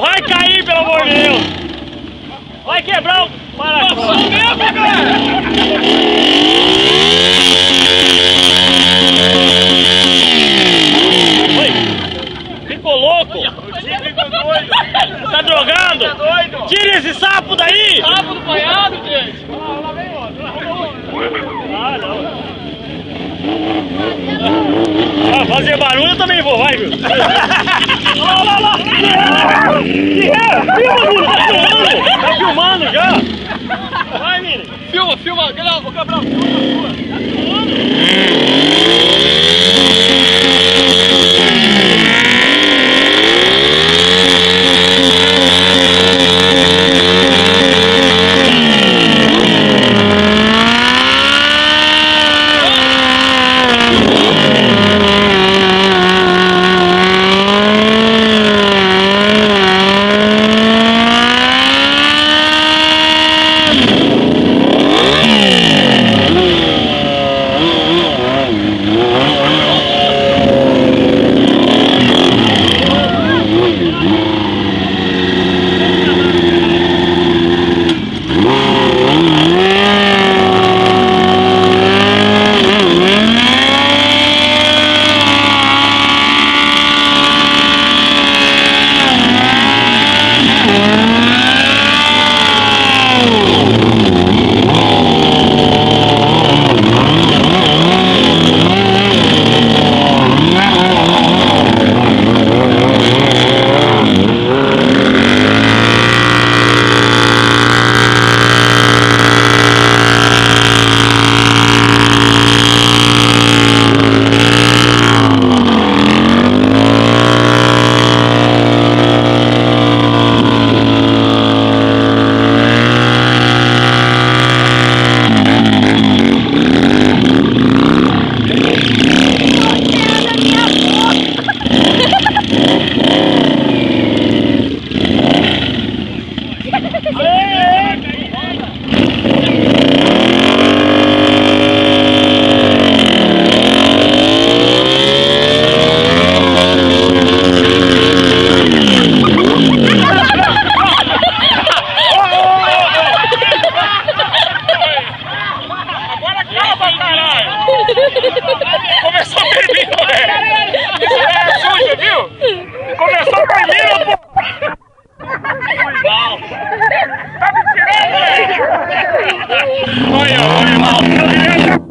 Vai cair, pelo amor de Deus. Vai quebrar o parafuso. Ficou louco? Tá drogado? Tira esse sapo daí! Fazer barulho eu também vou, vai, viu? Olha lá, lá, lá! Que é? Filma, Bruno, tá filmando! Tá filmando já! Vai, Mini! Filma, filma! Grava, Gabriel! Filma, filma! Agora Tá! Olha, olha, mal!